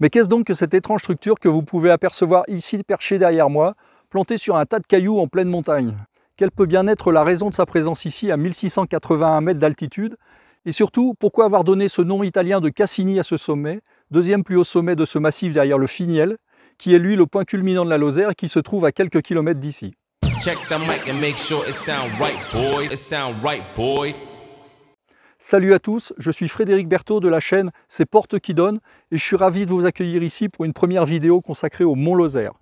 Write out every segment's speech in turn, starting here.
Mais qu'est-ce donc que cette étrange structure que vous pouvez apercevoir ici perchée derrière moi, plantée sur un tas de cailloux en pleine montagne? Quelle peut bien être la raison de sa présence ici à 1681 mètres d'altitude? Et surtout, pourquoi avoir donné ce nom italien de Cassini à ce sommet, deuxième plus haut sommet de ce massif derrière le Finiel, qui est lui le point culminant de la Lozère et qui se trouve à quelques kilomètres d'ici? Salut à tous, je suis Frédéric Berthaud de la chaîne C'est Portes qui donnent et je suis ravi de vous accueillir ici pour une première vidéo consacrée au Mont Lozère.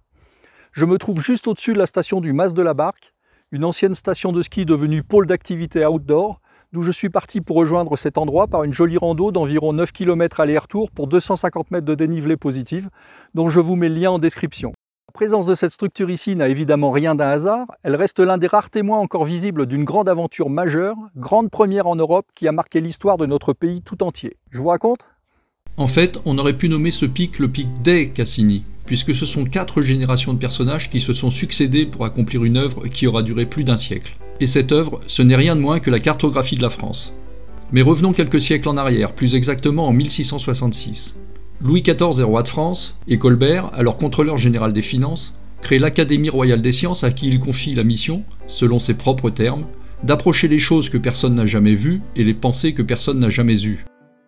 Je me trouve juste au-dessus de la station du Mas de la Barque, une ancienne station de ski devenue pôle d'activité outdoor, d'où je suis parti pour rejoindre cet endroit par une jolie rando d'environ 9 km aller-retour pour 250 mètres de dénivelé positif, dont je vous mets le lien en description. La présence de cette structure ici n'a évidemment rien d'un hasard, elle reste l'un des rares témoins encore visibles d'une grande aventure majeure, grande première en Europe qui a marqué l'histoire de notre pays tout entier. Je vous raconte? En fait, on aurait pu nommer ce pic le pic des Cassini, puisque ce sont quatre générations de personnages qui se sont succédés pour accomplir une œuvre qui aura duré plus d'un siècle. Et cette œuvre, ce n'est rien de moins que la cartographie de la France. Mais revenons quelques siècles en arrière, plus exactement en 1666. Louis XIV est roi de France, et Colbert, alors contrôleur général des finances, crée l'Académie royale des sciences à qui il confie la mission, selon ses propres termes, d'approcher les choses que personne n'a jamais vues et les pensées que personne n'a jamais eues.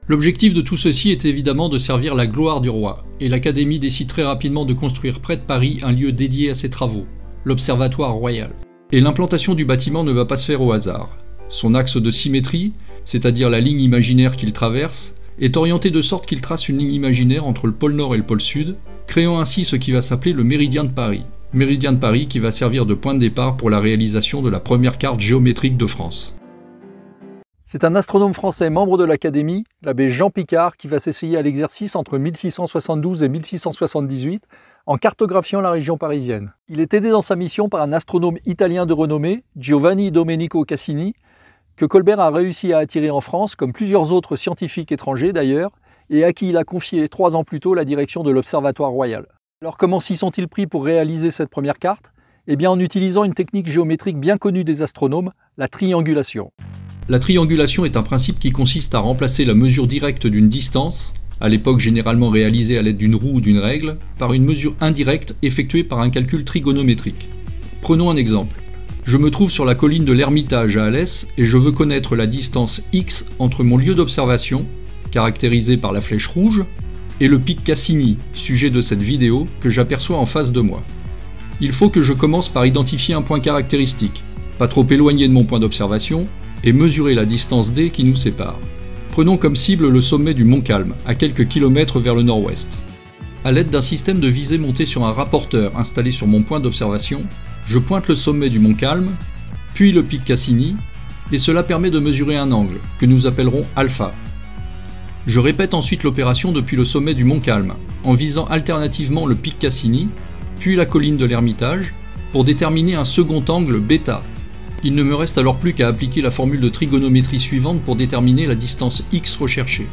L'objectif de tout ceci est évidemment de servir la gloire du roi, et l'Académie décide très rapidement de construire près de Paris un lieu dédié à ses travaux, l'Observatoire royal. Et l'implantation du bâtiment ne va pas se faire au hasard. Son axe de symétrie, c'est-à-dire la ligne imaginaire qu'il traverse, est orienté de sorte qu'il trace une ligne imaginaire entre le pôle Nord et le pôle Sud, créant ainsi ce qui va s'appeler le méridien de Paris. Méridien de Paris qui va servir de point de départ pour la réalisation de la première carte géométrique de France. C'est un astronome français membre de l'Académie, l'abbé Jean Picard, qui va s'essayer à l'exercice entre 1672 et 1678 en cartographiant la région parisienne. Il est aidé dans sa mission par un astronome italien de renommée, Giovanni Domenico Cassini, que Colbert a réussi à attirer en France, comme plusieurs autres scientifiques étrangers d'ailleurs, et à qui il a confié trois ans plus tôt la direction de l'Observatoire royal. Alors comment s'y sont-ils pris pour réaliser cette première carte? Eh bien en utilisant une technique géométrique bien connue des astronomes, la triangulation. La triangulation est un principe qui consiste à remplacer la mesure directe d'une distance, à l'époque généralement réalisée à l'aide d'une roue ou d'une règle, par une mesure indirecte effectuée par un calcul trigonométrique. Prenons un exemple. Je me trouve sur la colline de l'Ermitage à Alès et je veux connaître la distance x entre mon lieu d'observation, caractérisé par la flèche rouge, et le pic Cassini, sujet de cette vidéo, que j'aperçois en face de moi. Il faut que je commence par identifier un point caractéristique, pas trop éloigné de mon point d'observation, et mesurer la distance d qui nous sépare. Prenons comme cible le sommet du Mont Calme, à quelques kilomètres vers le nord-ouest. A l'aide d'un système de visée monté sur un rapporteur installé sur mon point d'observation, je pointe le sommet du mont Calme, puis le pic Cassini, et cela permet de mesurer un angle, que nous appellerons alpha. Je répète ensuite l'opération depuis le sommet du mont Calme, en visant alternativement le pic Cassini, puis la colline de l'Ermitage, pour déterminer un second angle bêta. Il ne me reste alors plus qu'à appliquer la formule de trigonométrie suivante pour déterminer la distance x recherchée.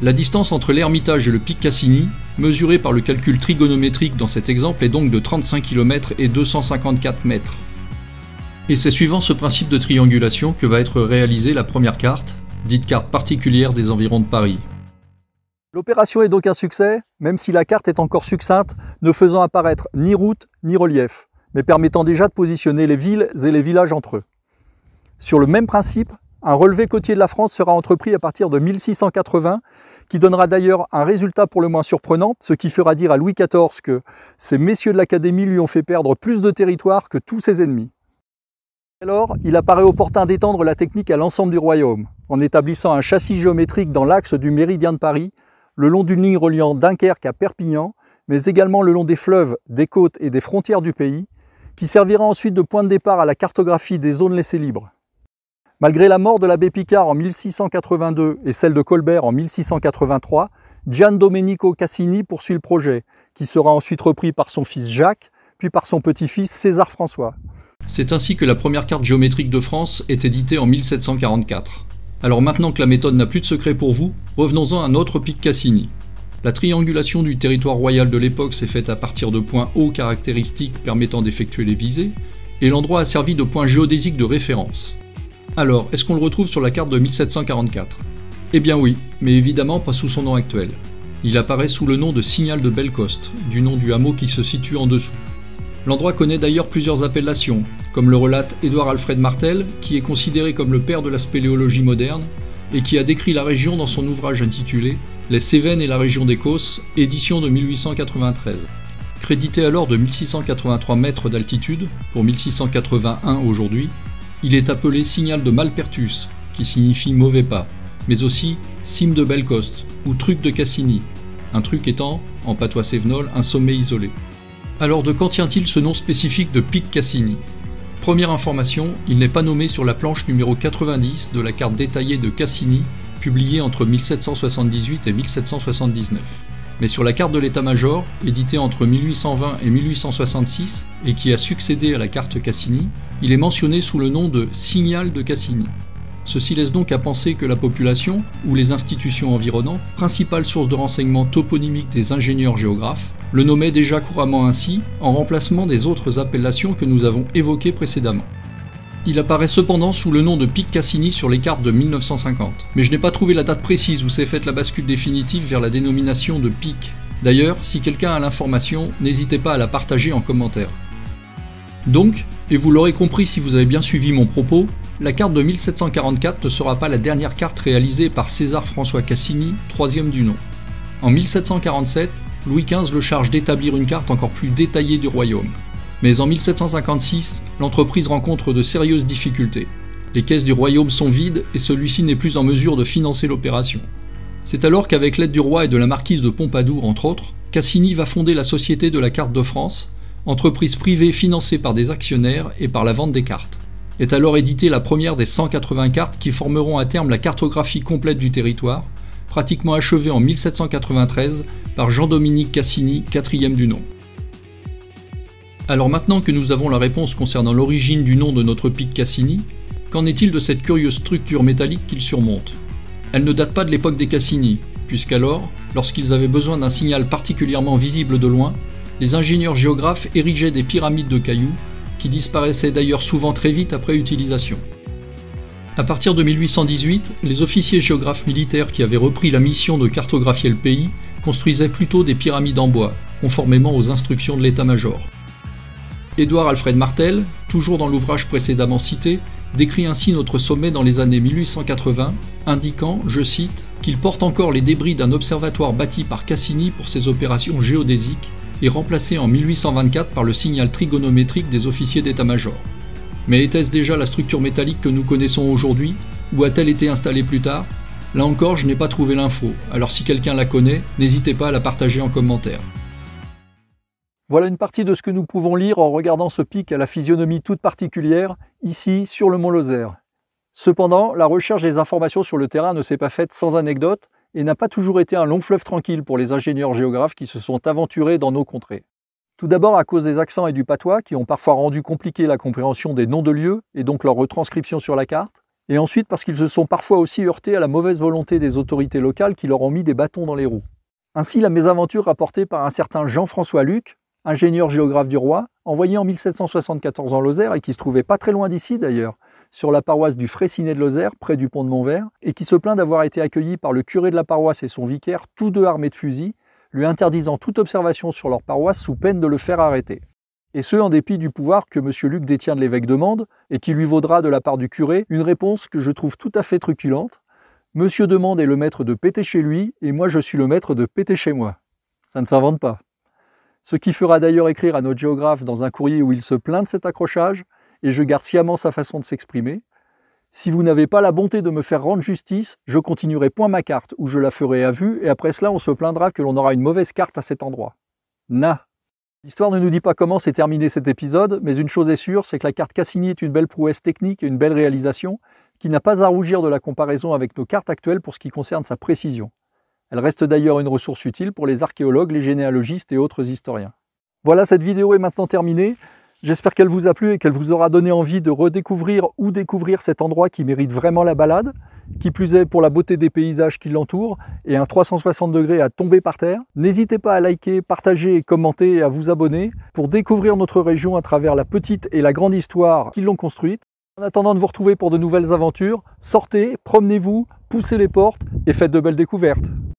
La distance entre l'Ermitage et le pic Cassini, mesurée par le calcul trigonométrique dans cet exemple, est donc de 35 km et 254 mètres. Et c'est suivant ce principe de triangulation que va être réalisée la première carte, dite carte particulière des environs de Paris. L'opération est donc un succès, même si la carte est encore succincte, ne faisant apparaître ni route ni relief, mais permettant déjà de positionner les villes et les villages entre eux. Sur le même principe, un relevé côtier de la France sera entrepris à partir de 1680, qui donnera d'ailleurs un résultat pour le moins surprenant, ce qui fera dire à Louis XIV que ces messieurs de l'Académie lui ont fait perdre plus de territoire que tous ses ennemis. Alors, il apparaît opportun d'étendre la technique à l'ensemble du royaume, en établissant un châssis géométrique dans l'axe du méridien de Paris, le long d'une ligne reliant Dunkerque à Perpignan, mais également le long des fleuves, des côtes et des frontières du pays, qui servira ensuite de point de départ à la cartographie des zones laissées libres. Malgré la mort de l'abbé Picard en 1682 et celle de Colbert en 1683, Gian Domenico Cassini poursuit le projet, qui sera ensuite repris par son fils Jacques, puis par son petit-fils César François. C'est ainsi que la première carte géométrique de France est éditée en 1744. Alors maintenant que la méthode n'a plus de secret pour vous, revenons-en à un autre pic Cassini. La triangulation du territoire royal de l'époque s'est faite à partir de points hauts caractéristiques permettant d'effectuer les visées, et l'endroit a servi de point géodésique de référence. Alors, est-ce qu'on le retrouve sur la carte de 1744 Eh bien oui, mais évidemment pas sous son nom actuel. Il apparaît sous le nom de signal de Bellecoste, du nom du hameau qui se situe en dessous. L'endroit connaît d'ailleurs plusieurs appellations, comme le relate Édouard Alfred Martel, qui est considéré comme le père de la spéléologie moderne, et qui a décrit la région dans son ouvrage intitulé Les Cévennes et la région d'Écosse, édition de 1893. Crédité alors de 1683 mètres d'altitude, pour 1681 aujourd'hui, il est appelé signal de Malpertus, qui signifie mauvais pas, mais aussi cime de Bellecoste ou truc de Cassini, un truc étant, en patois sévenol, un sommet isolé. Alors de quand tient-il ce nom spécifique de pic Cassini? Première information, il n'est pas nommé sur la planche numéro 90 de la carte détaillée de Cassini, publiée entre 1778 et 1779. Mais sur la carte de l'état-major, éditée entre 1820 et 1866, et qui a succédé à la carte Cassini, il est mentionné sous le nom de signal de Cassini. Ceci laisse donc à penser que la population, ou les institutions environnantes, principale source de renseignements toponymiques des ingénieurs géographes, le nommait déjà couramment ainsi, en remplacement des autres appellations que nous avons évoquées précédemment. Il apparaît cependant sous le nom de Pic Cassini sur les cartes de 1950, mais je n'ai pas trouvé la date précise où s'est faite la bascule définitive vers la dénomination de Pic. D'ailleurs, si quelqu'un a l'information, n'hésitez pas à la partager en commentaire. Donc, et vous l'aurez compris si vous avez bien suivi mon propos, la carte de 1744 ne sera pas la dernière carte réalisée par César François Cassini, troisième du nom. En 1747, Louis XV le charge d'établir une carte encore plus détaillée du royaume. Mais en 1756, l'entreprise rencontre de sérieuses difficultés. Les caisses du royaume sont vides et celui-ci n'est plus en mesure de financer l'opération. C'est alors qu'avec l'aide du roi et de la marquise de Pompadour, entre autres, Cassini va fonder la Société de la carte de France, entreprise privée financée par des actionnaires et par la vente des cartes est alors éditée la première des 180 cartes qui formeront à terme la cartographie complète du territoire, pratiquement achevée en 1793 par Jean-Dominique Cassini, quatrième du nom. Alors maintenant que nous avons la réponse concernant l'origine du nom de notre pic Cassini, qu'en est-il de cette curieuse structure métallique qu'il surmonte? Elle ne date pas de l'époque des Cassini, puisqu'alors, lorsqu'ils avaient besoin d'un signal particulièrement visible de loin, les ingénieurs géographes érigeaient des pyramides de cailloux qui disparaissait d'ailleurs souvent très vite après utilisation. À partir de 1818, les officiers géographes militaires qui avaient repris la mission de cartographier le pays construisaient plutôt des pyramides en bois, conformément aux instructions de l'état-major. Édouard Alfred Martel, toujours dans l'ouvrage précédemment cité, décrit ainsi notre sommet dans les années 1880, indiquant, je cite, qu'il porte encore les débris d'un observatoire bâti par Cassini pour ses opérations géodésiques et remplacé en 1824 par le signal trigonométrique des officiers d'état-major. Mais était-ce déjà la structure métallique que nous connaissons aujourd'hui, ou a-t-elle été installée plus tard? Là encore, je n'ai pas trouvé l'info, alors si quelqu'un la connaît, n'hésitez pas à la partager en commentaire. Voilà une partie de ce que nous pouvons lire en regardant ce pic à la physionomie toute particulière, ici sur le mont Lozère. Cependant, la recherche des informations sur le terrain ne s'est pas faite sans anecdote, et n'a pas toujours été un long fleuve tranquille pour les ingénieurs géographes qui se sont aventurés dans nos contrées. Tout d'abord à cause des accents et du patois qui ont parfois rendu compliqué la compréhension des noms de lieux et donc leur retranscription sur la carte, et ensuite parce qu'ils se sont parfois aussi heurtés à la mauvaise volonté des autorités locales qui leur ont mis des bâtons dans les roues. Ainsi la mésaventure rapportée par un certain Jean-François Luc, ingénieur géographe du roi, envoyé en 1774 en Lozère et qui se trouvait pas très loin d'ici d'ailleurs, sur la paroisse du Frécinet de Lozère, près du pont de Montvert, et qui se plaint d'avoir été accueilli par le curé de la paroisse et son vicaire, tous deux armés de fusils, lui interdisant toute observation sur leur paroisse sous peine de le faire arrêter. Et ce, en dépit du pouvoir que M. Luc détient de l'évêque demande, et qui lui vaudra de la part du curé une réponse que je trouve tout à fait truculente. Monsieur demande est le maître de péter chez lui, et moi je suis le maître de péter chez moi. Ça ne s'invente pas. Ce qui fera d'ailleurs écrire à notre géographe dans un courrier où il se plaint de cet accrochage, et je garde sciemment sa façon de s'exprimer. Si vous n'avez pas la bonté de me faire rendre justice, je continuerai point ma carte, ou je la ferai à vue, et après cela on se plaindra que l'on aura une mauvaise carte à cet endroit. Na. L'histoire ne nous dit pas comment s'est terminé cet épisode, mais une chose est sûre, c'est que la carte Cassini est une belle prouesse technique et une belle réalisation, qui n'a pas à rougir de la comparaison avec nos cartes actuelles pour ce qui concerne sa précision. Elle reste d'ailleurs une ressource utile pour les archéologues, les généalogistes et autres historiens. Voilà, cette vidéo est maintenant terminée. J'espère qu'elle vous a plu et qu'elle vous aura donné envie de redécouvrir ou découvrir cet endroit qui mérite vraiment la balade, qui plus est pour la beauté des paysages qui l'entourent et un 360 degrés à tomber par terre. N'hésitez pas à liker, partager, commenter et à vous abonner pour découvrir notre région à travers la petite et la grande histoire qui l'ont construite. En attendant de vous retrouver pour de nouvelles aventures, sortez, promenez-vous, poussez les portes et faites de belles découvertes.